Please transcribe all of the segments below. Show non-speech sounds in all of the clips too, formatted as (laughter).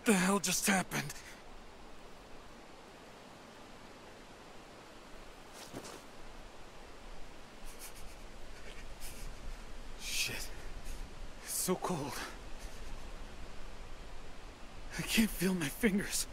What the hell just happened? Shit. It's so cold. I can't feel my fingers.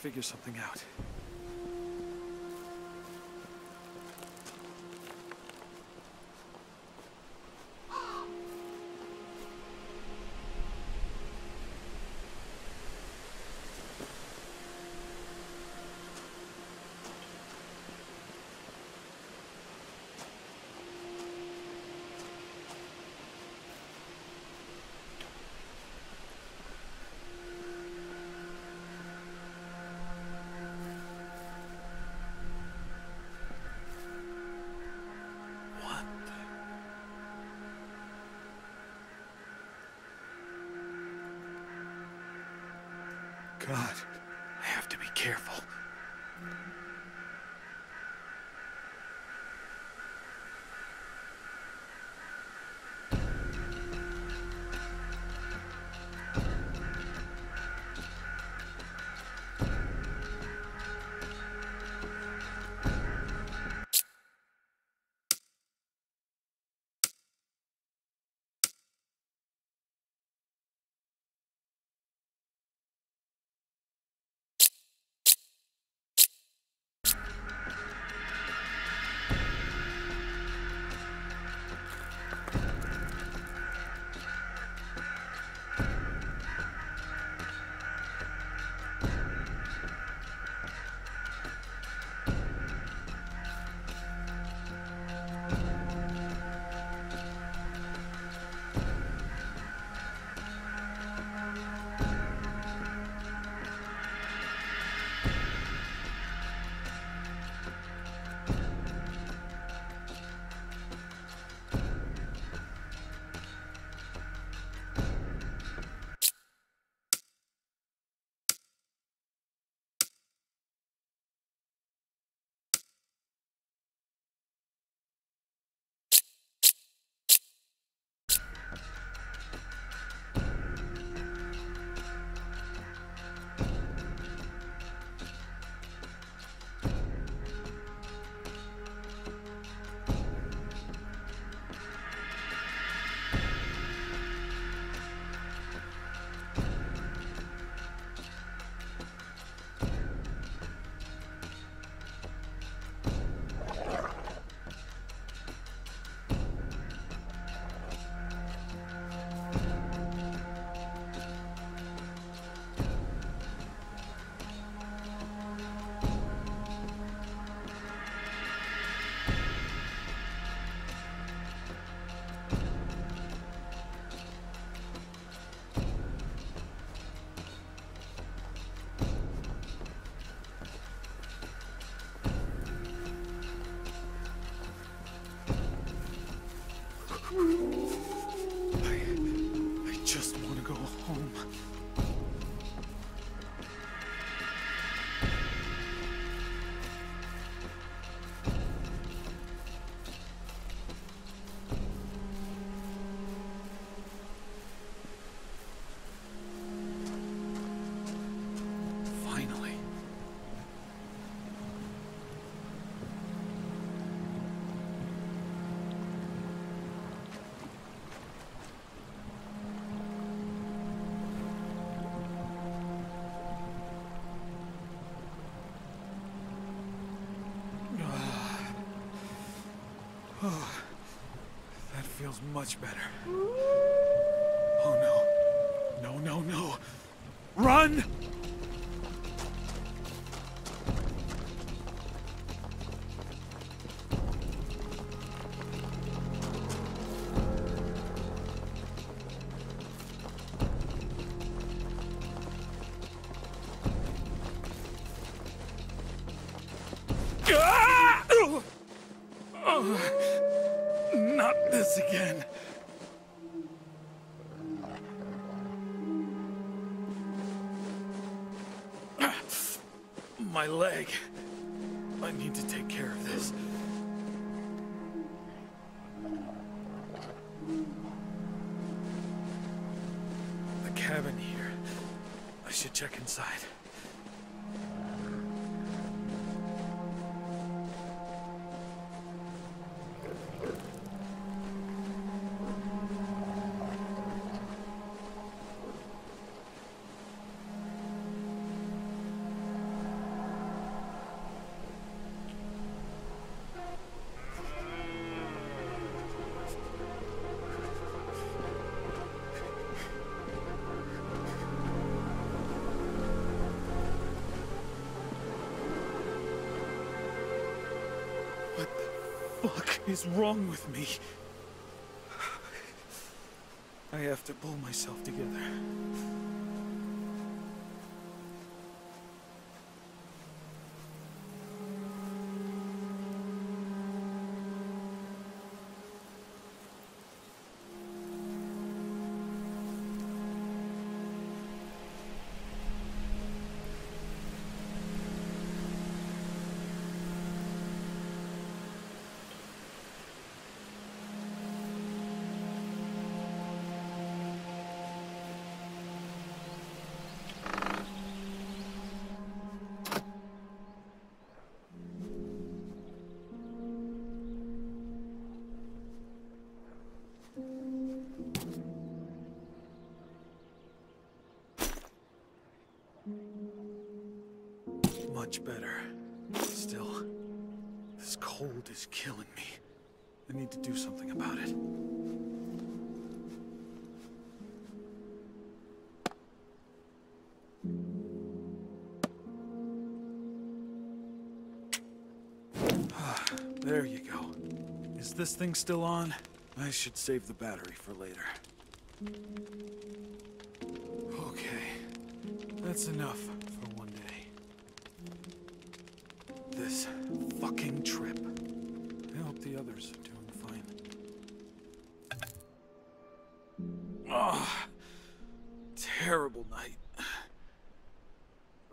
Figure something out. God, I have to be careful. Feels much better. Oh no. No, no, no. Run! My leg. I need to take care of this. The cabin here. I should check inside. Is wrong with me? I have to pull myself together. Much better. Still, this cold is killing me. I need to do something about it. (sighs) there you go. Is this thing still on? I should save the battery for later. Okay. That's enough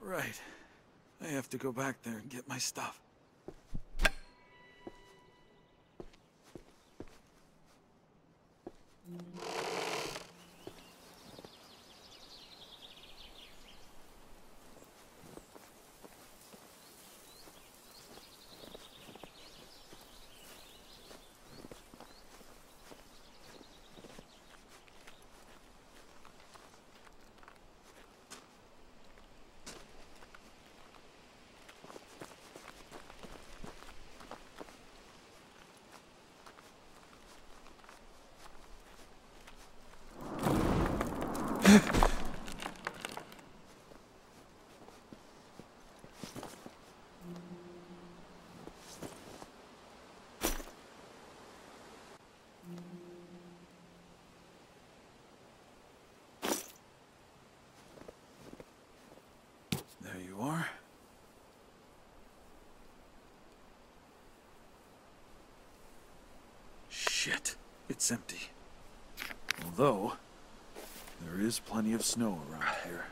Right. I have to go back there and get my stuff. There you are. Shit, it's empty. Although, there is plenty of snow around here.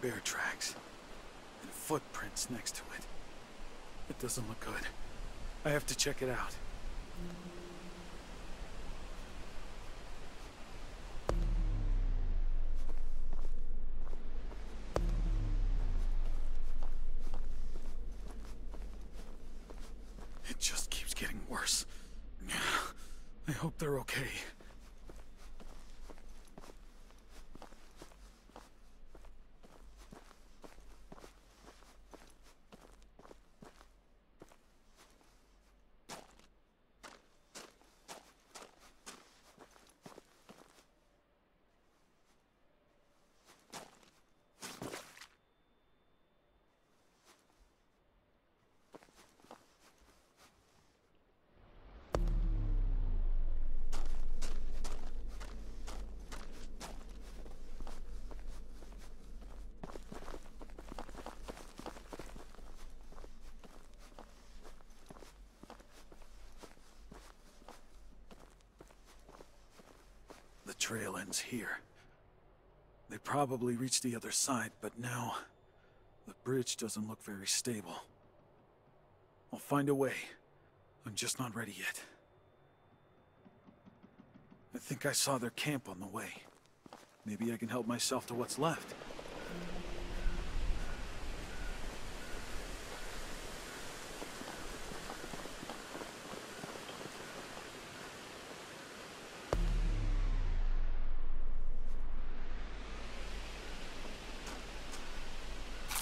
Bear tracks. And next to it. It doesn't look good. I have to check it out. hope they're okay. The trail ends here. They probably reached the other side, but now the bridge doesn't look very stable. I'll find a way. I'm just not ready yet. I think I saw their camp on the way. Maybe I can help myself to what's left.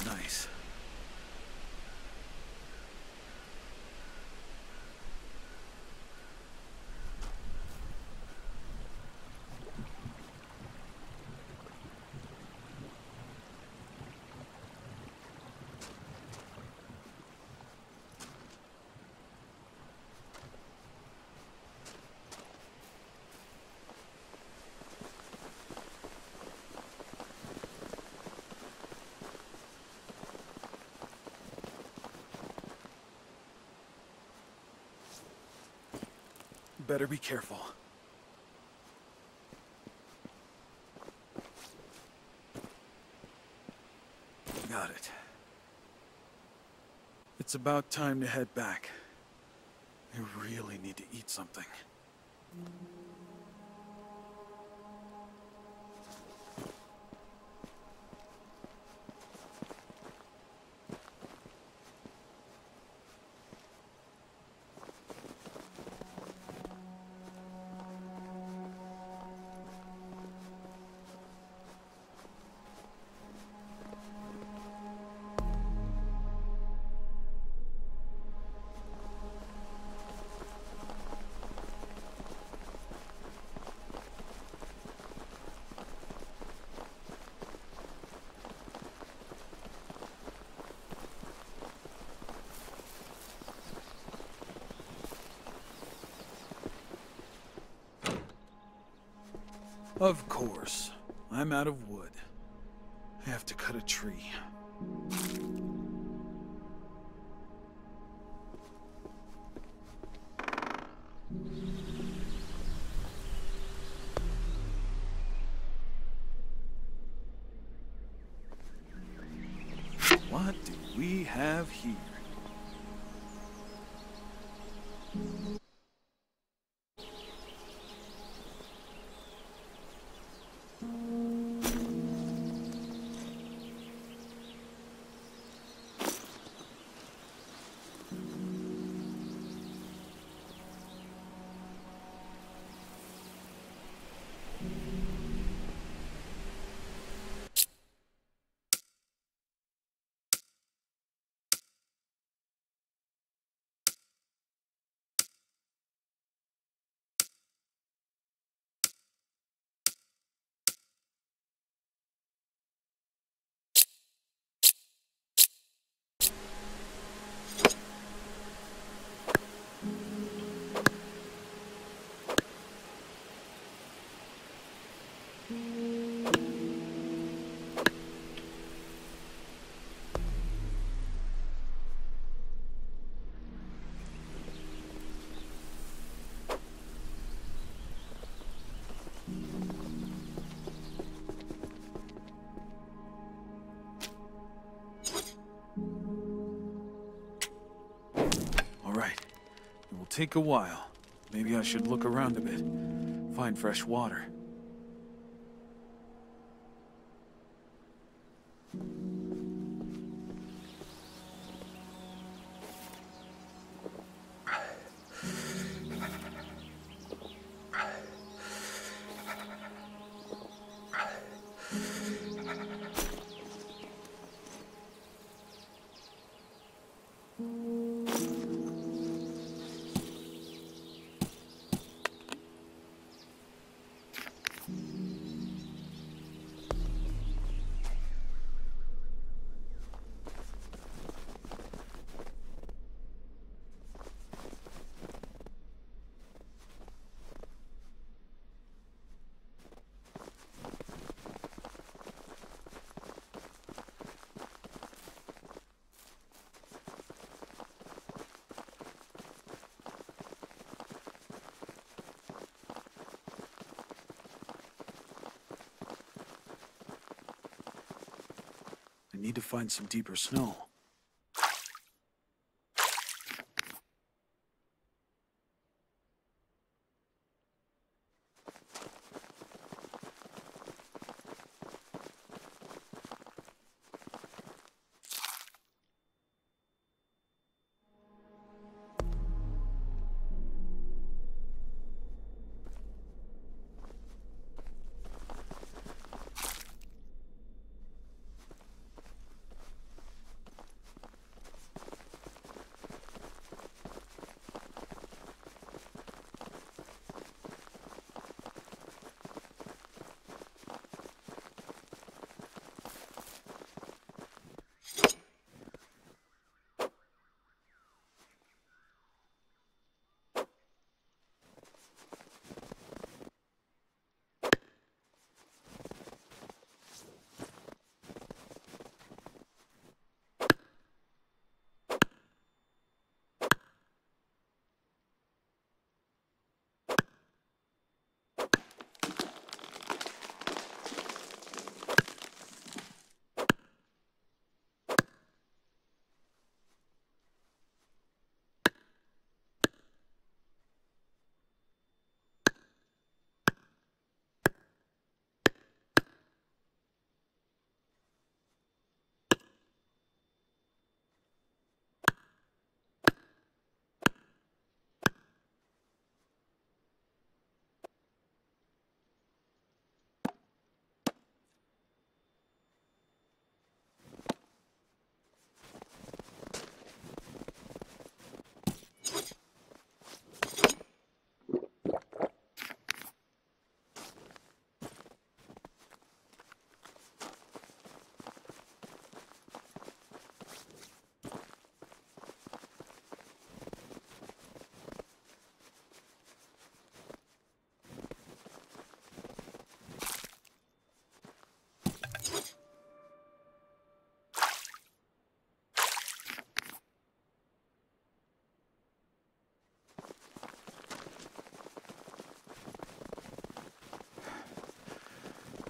Nice. Better be careful. Got it. It's about time to head back. I really need to eat something. Of course. I'm out of wood. I have to cut a tree. What do we have here? take a while. Maybe I should look around a bit, find fresh water. I need to find some deeper snow.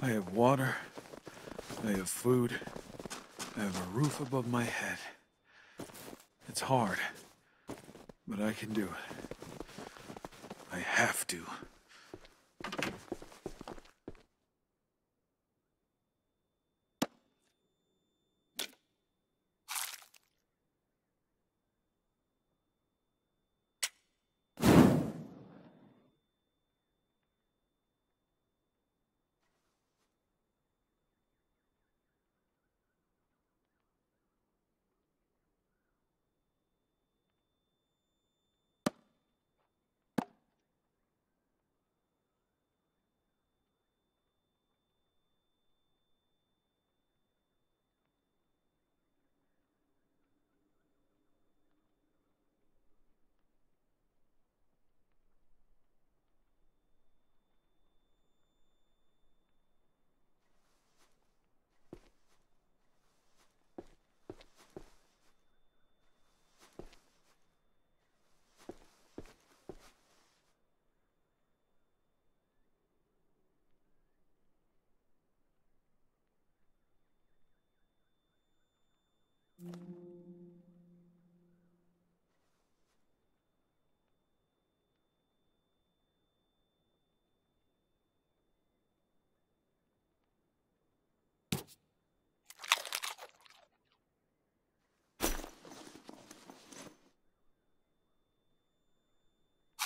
I have water. I have food. I have a roof above my head. It's hard, but I can do it. I have to.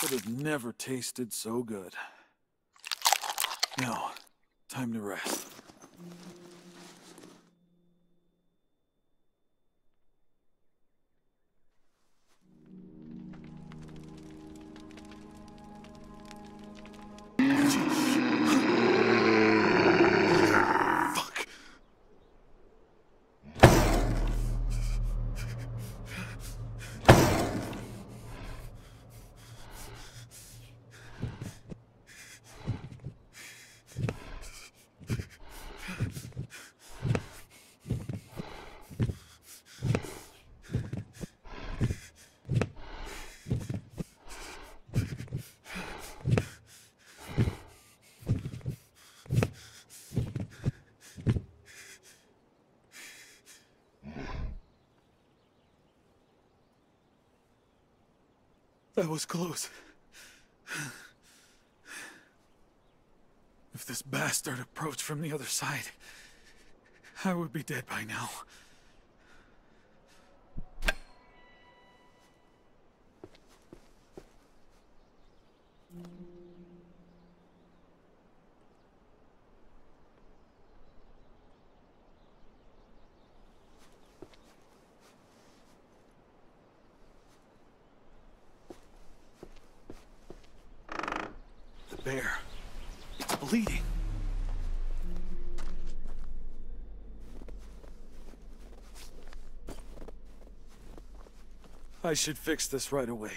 It had never tasted so good. Now, time to rest. Was close. If this bastard approached from the other side, I would be dead by now. Bear. It's bleeding. I should fix this right away.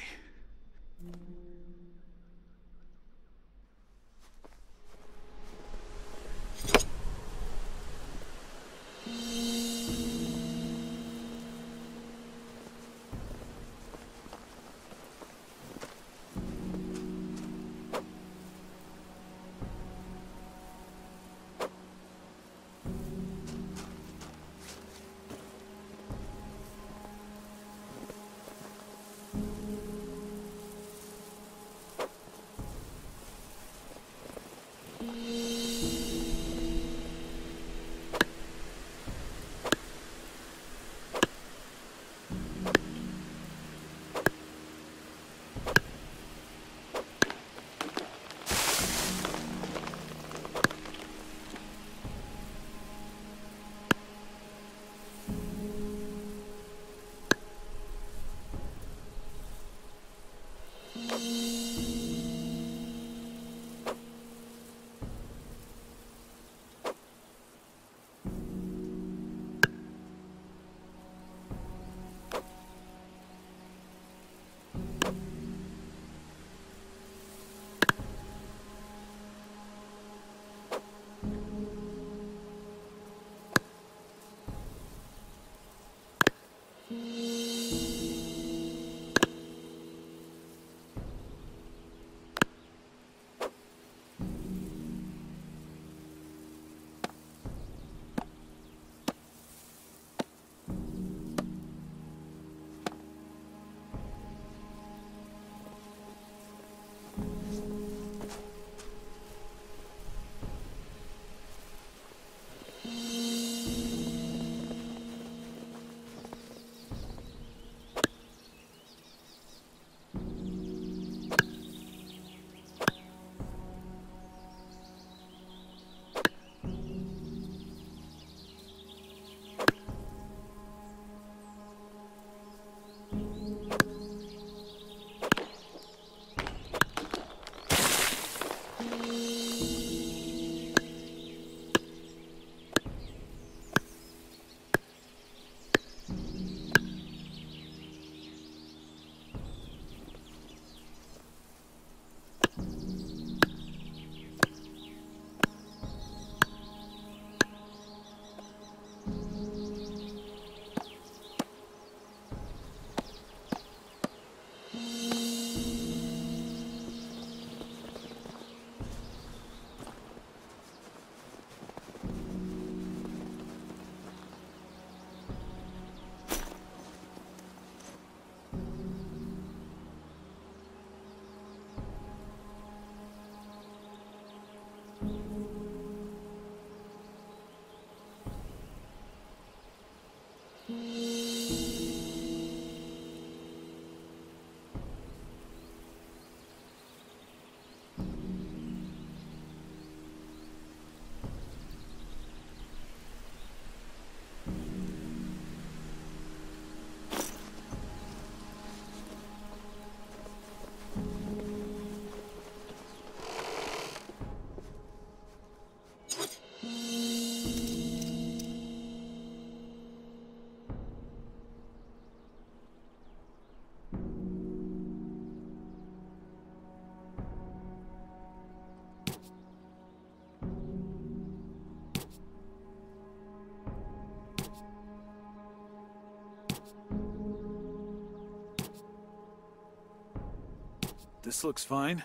This looks fine.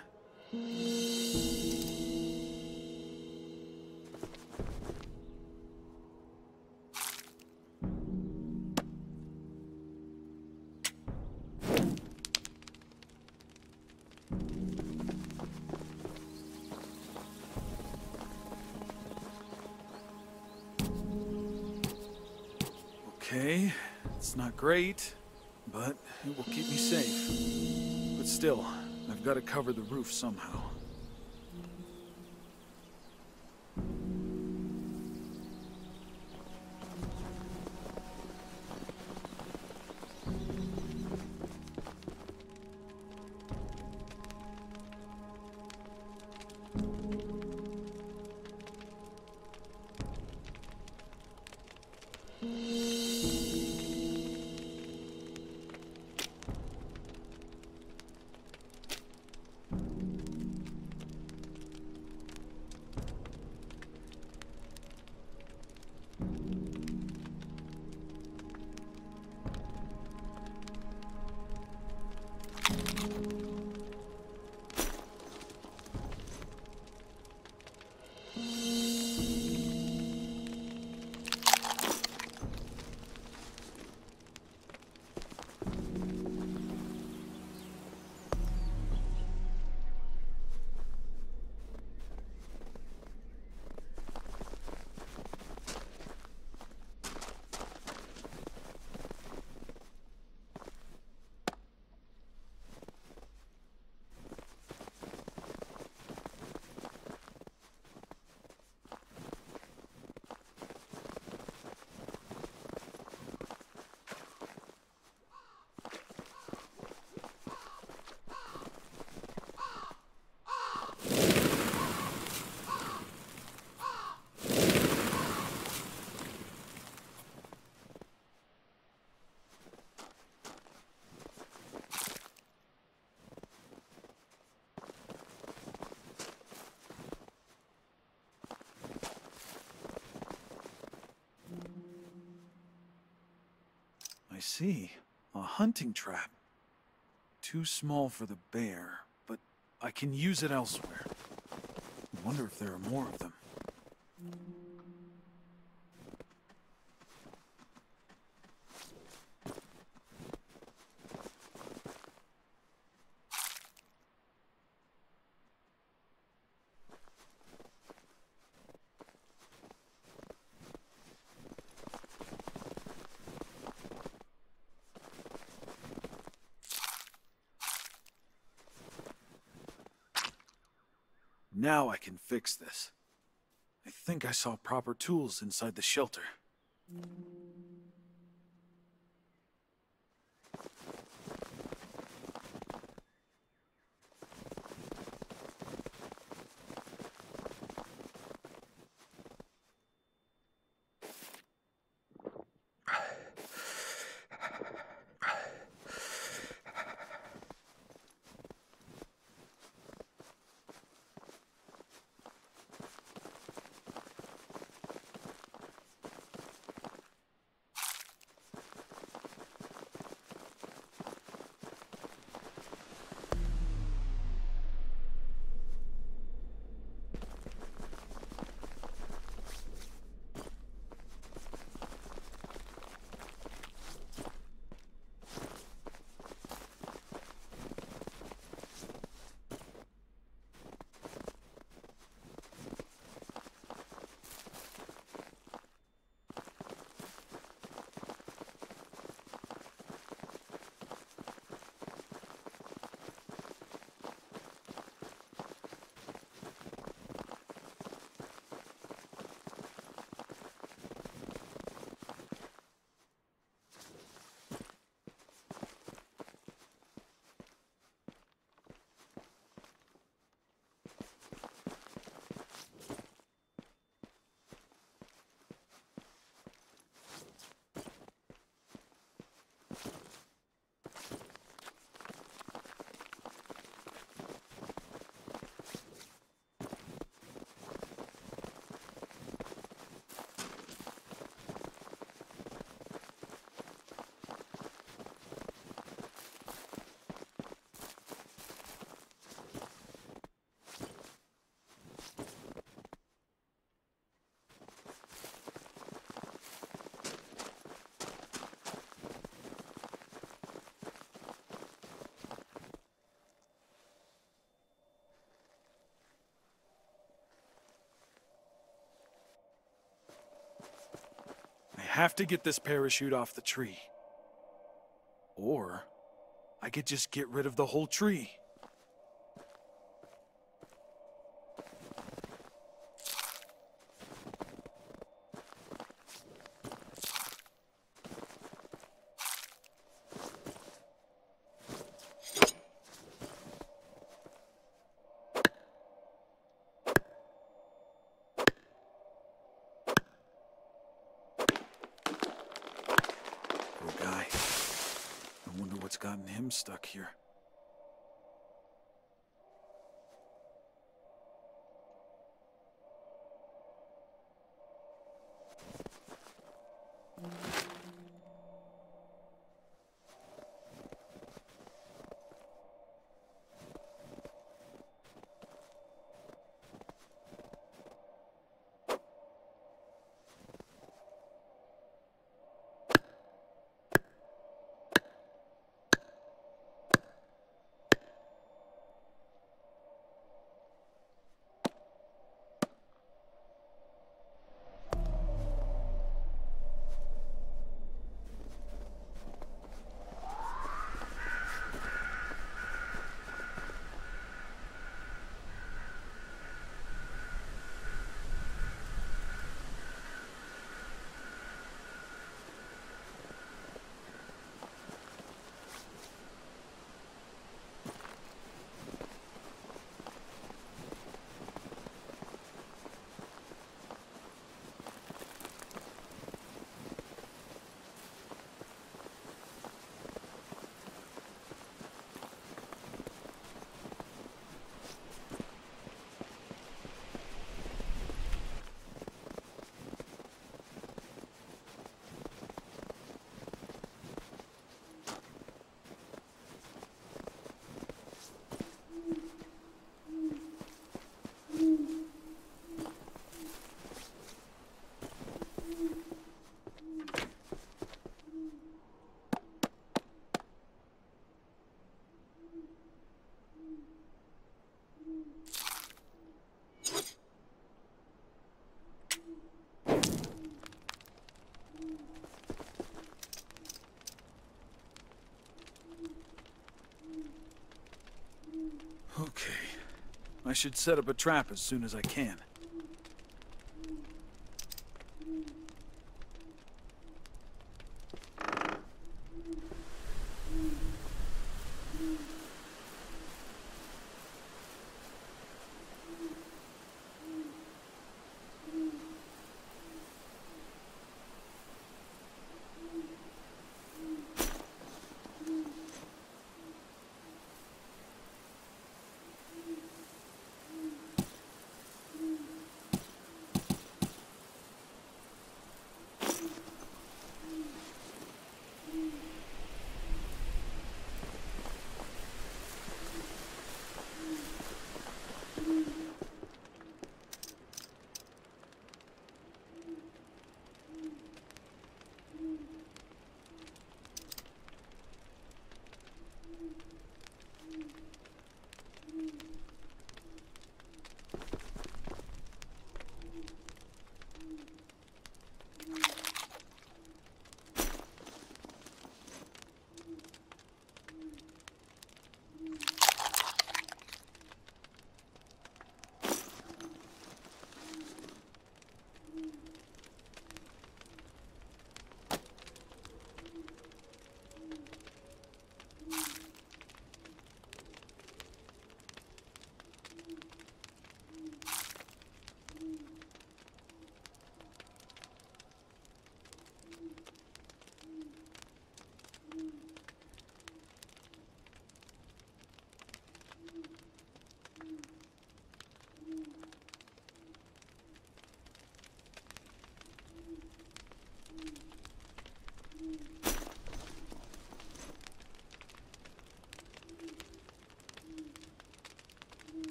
Okay, it's not great, but it will keep me safe. But still, I've got to cover the roof somehow. See. A hunting trap. Too small for the bear, but I can use it elsewhere. I wonder if there are more of them. Now I can fix this. I think I saw proper tools inside the shelter. Have to get this parachute off the tree. Or I could just get rid of the whole tree. Poor guy. I wonder what's gotten him stuck here. I should set up a trap as soon as I can.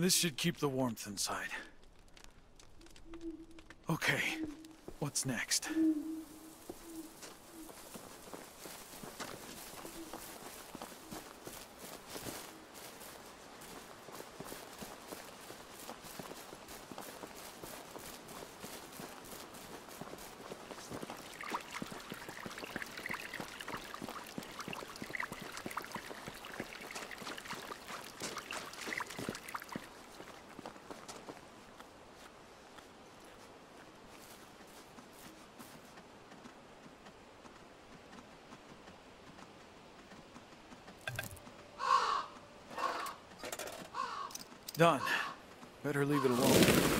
This should keep the warmth inside. Okay, what's next? Done. Better leave it alone.